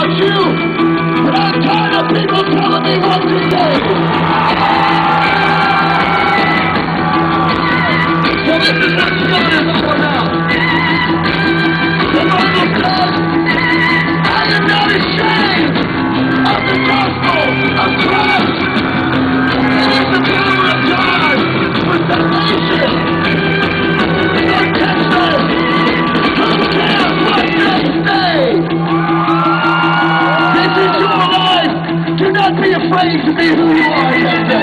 like you. I'm tired of people telling me what to do. slave to be who you are.